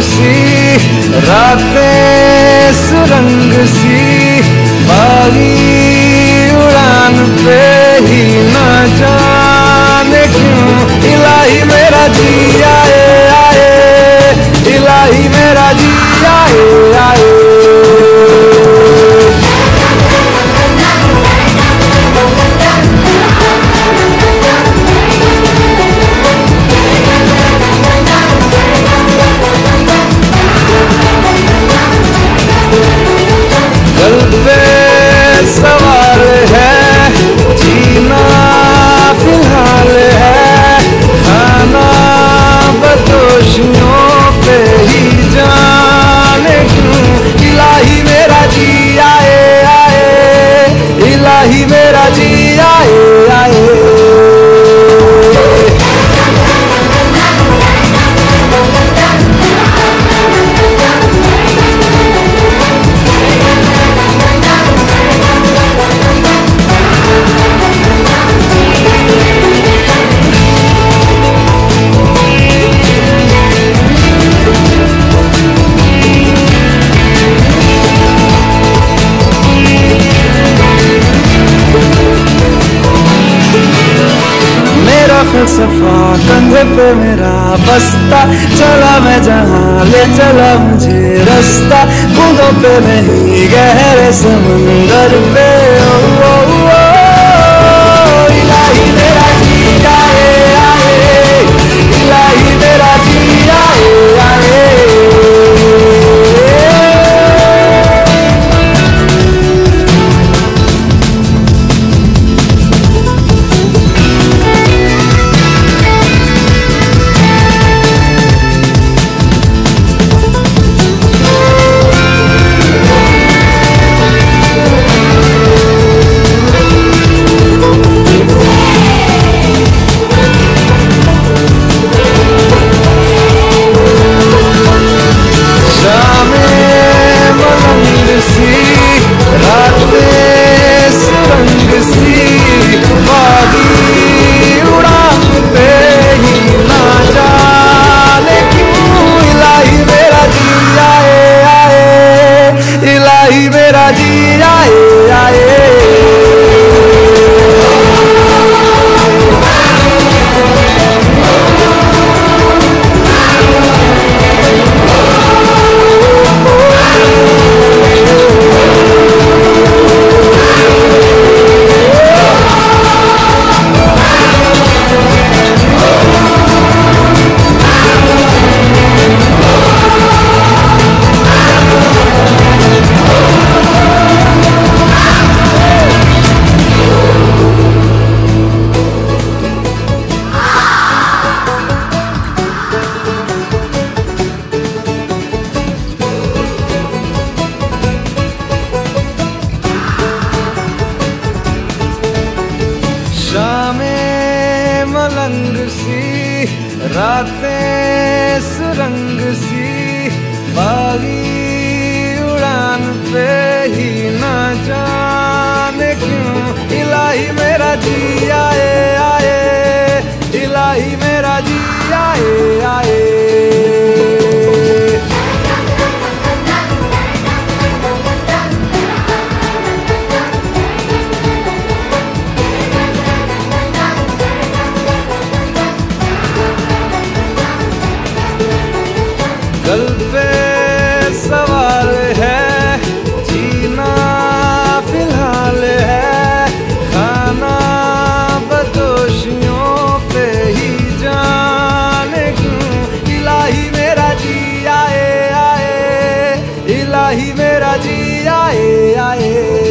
सी रातें सुरंग सी बागी उड़ान पे ही न जाने क्यों इलाही मेरा दिया इलाही फलसफा कंधे पे मेरा बस्ता चला मैं जहाँ ले चला मुझे रास्ता बूंदों पे नहीं गहरे समंदर पे ओ, ओ, ओ, इलाही रातें सुरंग सी बागी उड़ान पे ही ना जाने क्यों? इलाही मेरा जी आए आए। इलाही मेरा जी आए आए। दिल पे सवाल है, जीना फ़िलहाल है। खाना बदोशियों पे ही जाने क्यों? इलाही मेरा जी आए आए। इलाही मेरा जी आए आए।